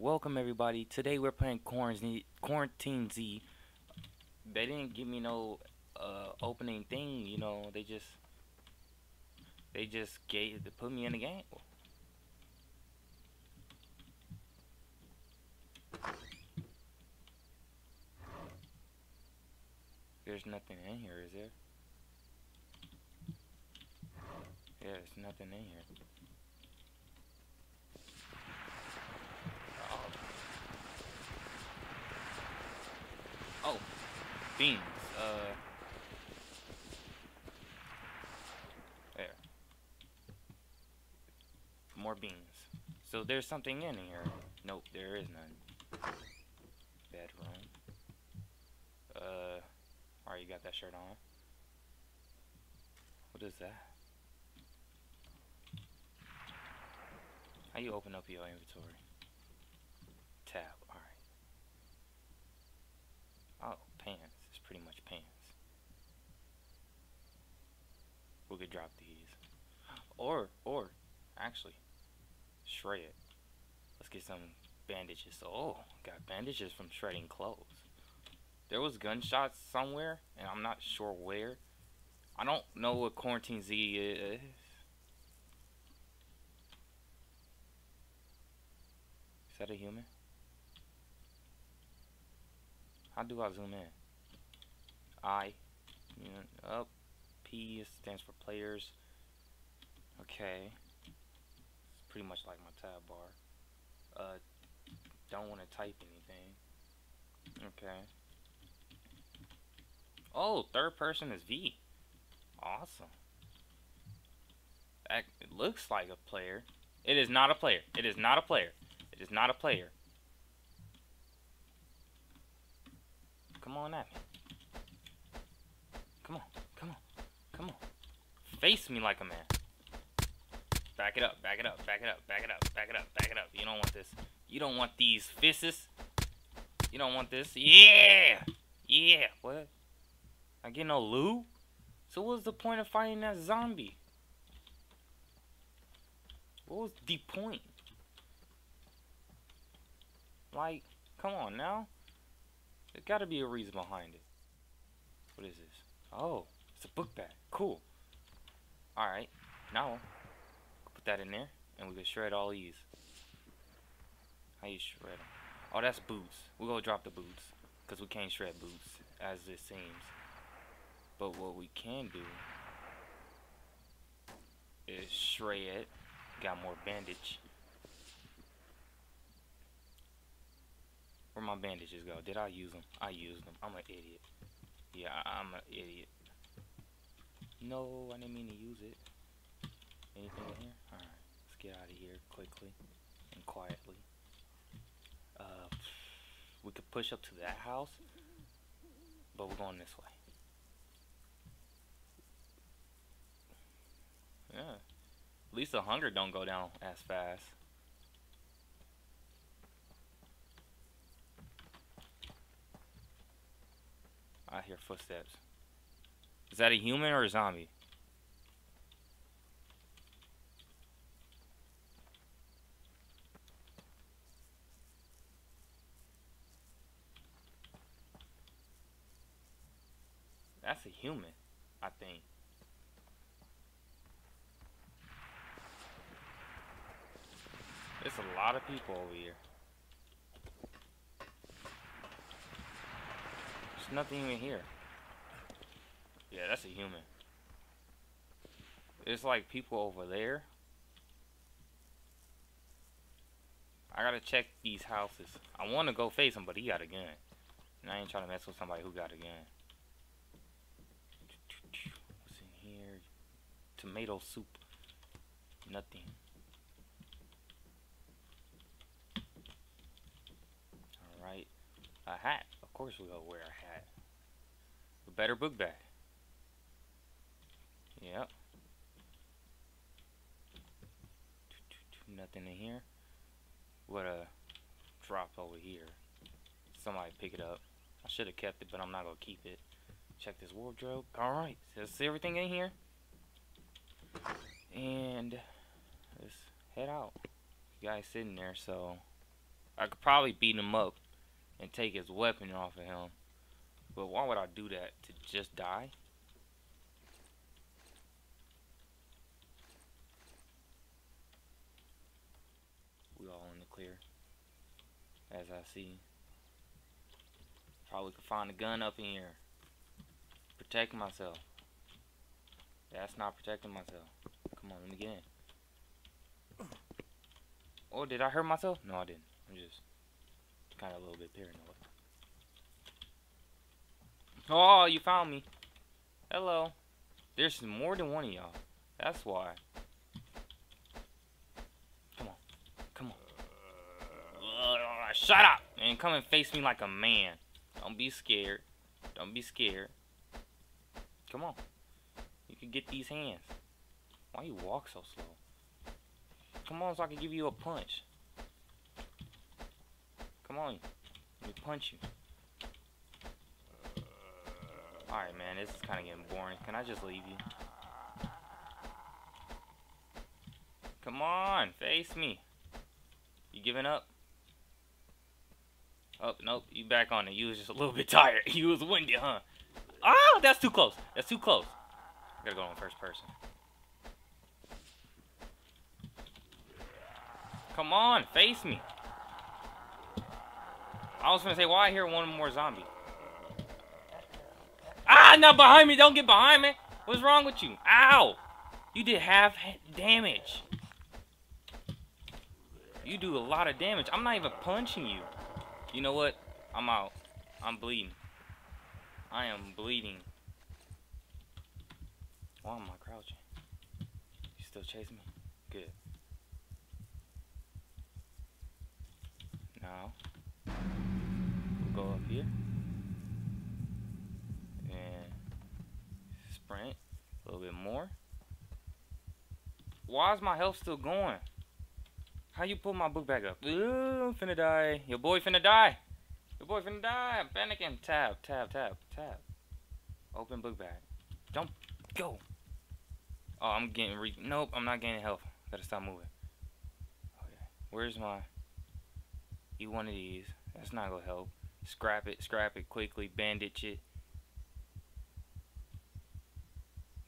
welcome everybody. Today we're playing Quarantine, Z. They didn't give me no uh, opening thing, you know. They just they just gave to put me in the game. There's nothing in here, is there? Yeah, there's nothing in here. Oh, beans. Uh, there. More beans. So there's something in here. Nope, there is none. Bedroom. Uh, alright, you got that shirt on. What is that? How you open up your inventory? Tab, alright. Oh, pants. It's pretty much pants. We could drop these. Or, or, actually, shred. it. Let's get some bandages. Oh, got bandages from shredding clothes. There was gunshots somewhere, and I'm not sure where. I don't know what Quarantine Z is. Is that a human? How do I zoom in? I. Up. Oh. P stands for players. Okay. It's pretty much like my tab bar. Uh, don't want to type anything. Okay. Oh, third person is V. Awesome. That, it looks like a player. It is not a player. It is not a player. It is not a player. Come on at me. Come on. Come on. Come on. Face me like a man. Back it up. Back it up. Back it up. Back it up. Back it up. Back it up. You don't want this. You don't want these fists. You don't want this. Yeah. Yeah. What? I get no loot? So what's the point of fighting that zombie? What was the point? Like, come on now. There's got to be a reason behind it. What is this? Oh, it's a book bag. Cool. Alright. Now, put that in there, and we can shred all these. How you shred them? Oh, that's boots. We're to drop the boots, because we can't shred boots, as it seems. But what we can do is shred. Got more bandage. Where my bandages go? Did I use them? I used them. I'm an idiot. Yeah, I I'm an idiot. No, I didn't mean to use it. Anything in here? Alright, let's get out of here quickly and quietly. Uh, we could push up to that house, but we're going this way. Yeah. At least the hunger don't go down as fast. I hear footsteps. Is that a human or a zombie? That's a human, I think. There's a lot of people over here. There's nothing even here. Yeah, that's a human. There's like people over there. I gotta check these houses. I want to go face him, but he got a gun. And I ain't trying to mess with somebody who got a gun. What's in here? Tomato soup. Nothing. Alright. A hat. Of course we gotta wear a hat. A better book bag. Yep. Nothing in here. What a drop over here. Somebody pick it up. I should have kept it, but I'm not gonna keep it. Check this wardrobe. Alright, that's everything in here. And let's head out. You guys sitting there, so I could probably beat him up and take his weapon off of him. But why would I do that? To just die? We all in the clear. As I see. Probably could find a gun up in here. Protect myself. That's not protecting myself. Come on, let me get in. Oh, did I hurt myself? No, I didn't. I'm just kind of a little bit paranoid. Oh, you found me. Hello. There's more than one of y'all. That's why. Come on. Come on. Uh, shut up! And come and face me like a man. Don't be scared. Don't be scared. Come on. You can get these hands. Why you walk so slow? Come on so I can give you a punch. Come on. Let me punch you. Alright, man. This is kind of getting boring. Can I just leave you? Come on. Face me. You giving up? Oh, nope. You back on it. You was just a little bit tired. You was windy, huh? Ah, that's too close. That's too close. I gotta go on first person. Come on, face me. I was gonna say, why I hear one more zombie? Ah, not behind me. Don't get behind me. What's wrong with you? Ow! You did half damage. You do a lot of damage. I'm not even punching you. You know what? I'm out. I'm bleeding. I am bleeding. Why am I crouching? You still chasing me? Good. Now, we'll go up here. And sprint a little bit more. Why is my health still going? How you pull my book back up? Ooh, finna die. Your boy finna die. Your boy finna die. I'm panicking. Tab, tab, tab, tab. Open book bag. Don't go. Oh, I'm getting re. Nope, I'm not gaining health. Gotta stop moving. Okay. Where's my. Eat one of these. That's not gonna help. Scrap it, scrap it quickly, bandage it.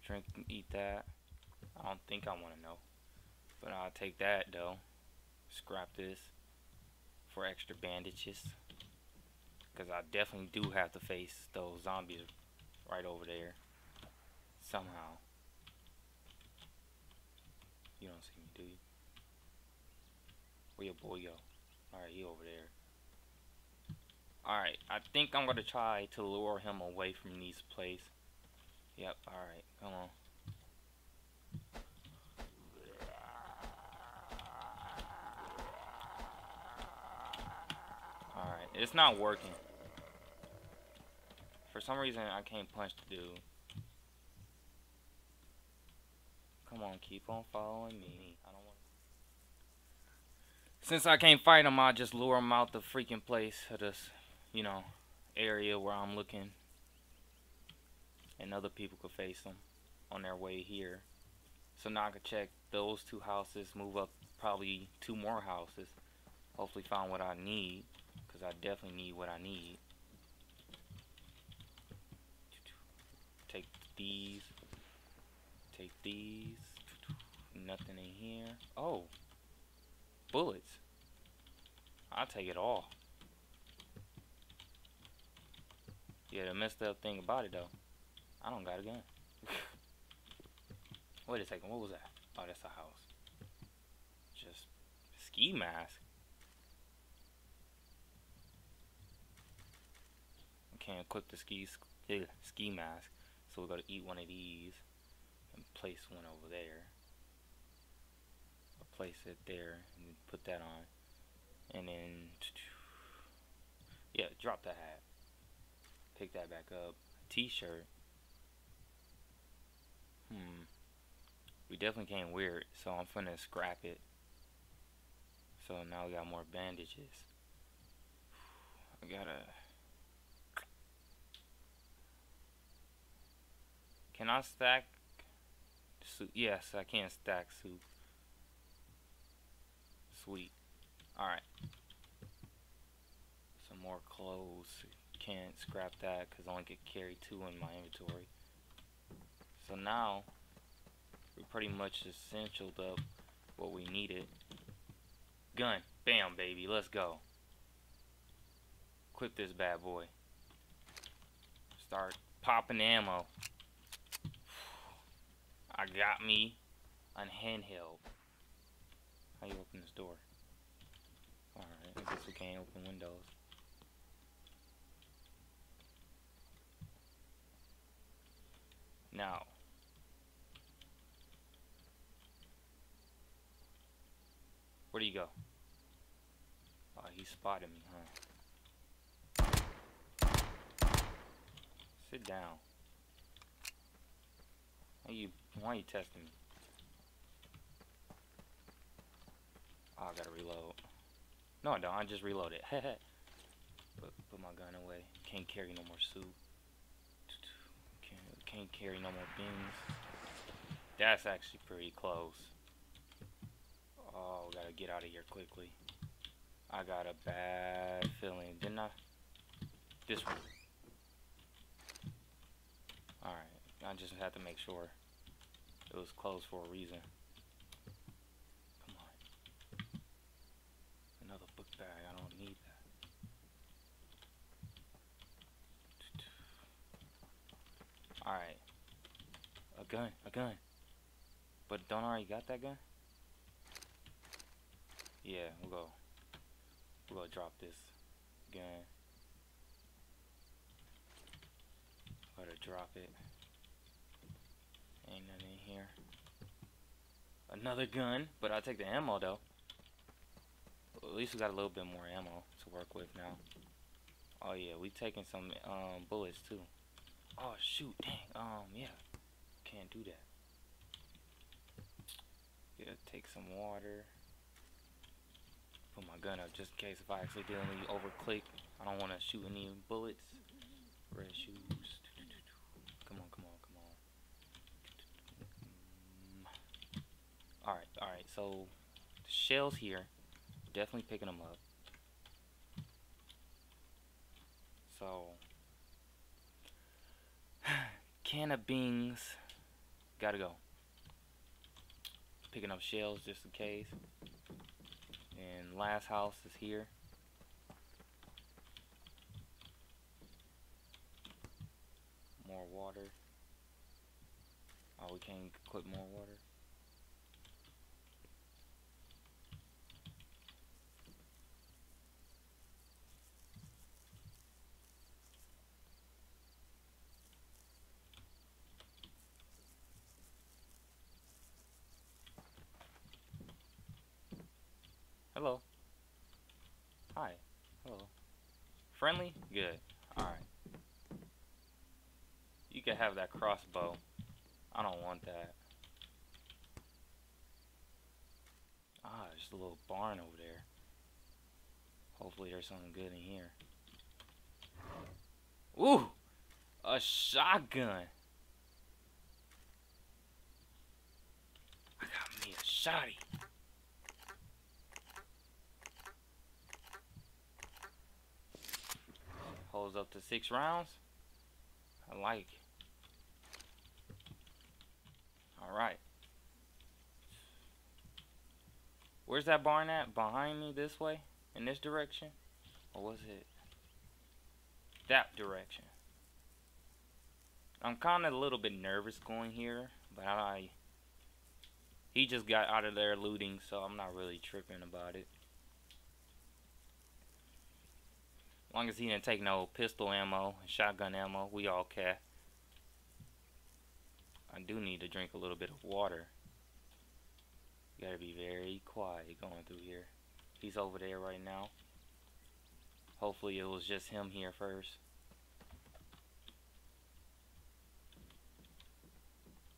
Drink and eat that. I don't think I want to know. But I'll take that though. Scrap this for extra bandages. Because I definitely do have to face those zombies right over there. Somehow. You don't see me, do you? Where your boy go? Alright, he over there. Alright, I think I'm to try to lure him away from these place. Yep, alright, come on. Alright, it's not working. For some reason, I can't punch the dude. Come on, keep on following me. I don't want. Since I can't fight him, I'll just lure him out the freaking place of this, you know, area where I'm looking. And other people could face them on their way here. So now I can check those two houses, move up probably two more houses. Hopefully find what I need. Because I definitely need what I need. Take these. Take these. Nothing in here. Oh. Bullets. I'll take it all. Yeah, the messed up thing about it though. I don't got a gun. Wait a second, what was that? Oh, that's a house. Just ski mask. I can't equip the ski ski mask, so we're gonna eat one of these and place one over there. I'll place it there and put that on, and then yeah, drop the hat. Pick that back up. T-shirt. Hmm. We definitely can't wear it, so I'm finna scrap it. So now we got more bandages. I gotta... Can I stack soup? Yes, I can stack soup. Sweet. Alright. Some more clothes. Can't scrap that because I only could carry two in my inventory. So now, we pretty much essentialed up what we needed. Gun. Bam, baby. Let's go. Equip this bad boy. Start popping ammo. I got me a handheld. How you open this door? Alright, I guess we can't open windows. Now. Where do you go? Oh, he spotted me, huh? Sit down. Why you why are you testing me? Oh, I gotta reload. No, I don't. I just reloaded. put, put my gun away. Can't carry no more soup. Can't, can't carry no more beans. That's actually pretty close. Oh, gotta get out of here quickly. I got a bad feeling, didn't I? This one. Alright, I just had to make sure it was closed for a reason. Come on. Another book bag, I don't need that. Alright. A gun, a gun. But don't I already got that gun? Yeah, we'll go. We're gonna drop this gun. Gotta drop it. Ain't nothing in here. Another gun, but I'll take the ammo though. Well, at least we got a little bit more ammo to work with now. Oh yeah, we taking some um, bullets too. Oh shoot, dang, um, yeah. Can't do that. Yeah, take some water put my gun up just in case if I accidentally overclick. I don't want to shoot any bullets. Red shoes. Come on, come on, come on. Alright, so the shells here, definitely picking them up. So, can of beans, gotta go. Picking up shells just in case. And last house is here. More water. Oh, we can't put more water. Hello. Hi. Hello. Friendly? Good. Alright. You can have that crossbow. I don't want that. Ah, there's a little barn over there. Hopefully there's something good in here. Ooh! A shotgun! I got me a shotty. Holds up to six rounds. I like. Alright. Where's that barn at? Behind me this way? In this direction? Or was it that direction? I'm kind of a little bit nervous going here, but I he just got out of there looting, so I'm not really tripping about it. As long as he didn't take no pistol ammo, and shotgun ammo, we all care. I do need to drink a little bit of water. You gotta be very quiet going through here. He's over there right now. Hopefully it was just him here first.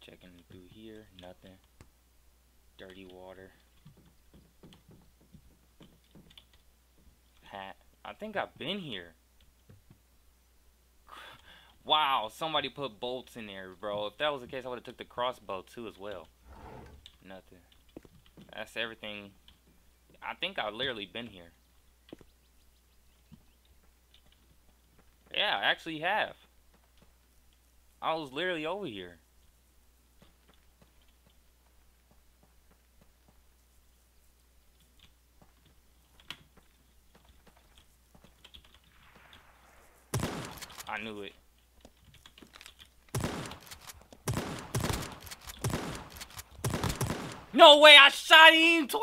Checking through here, nothing. Dirty water. Hat. I think I've been here. Wow, somebody put bolts in there, bro. If that was the case, I would have took the crossbow too as well. Nothing. That's everything. I think I've literally been here. Yeah, I actually have. I was literally over here. I knew it. No way, I shot him twice!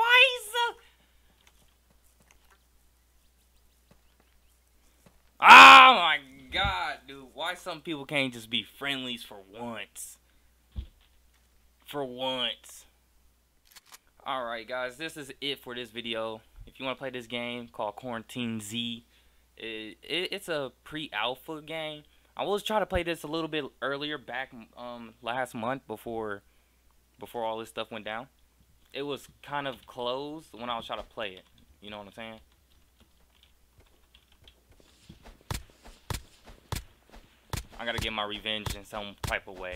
Oh my god, dude. Why some people can't just be friendlies for once? For once. Alright, guys. This is it for this video. If you want to play this game called Quarantine Z, it, it, it's a pre-alpha game. I was trying to play this a little bit earlier, back um last month before before all this stuff went down. It was kind of closed when I was trying to play it. You know what I'm saying? I gotta get my revenge in some type of way.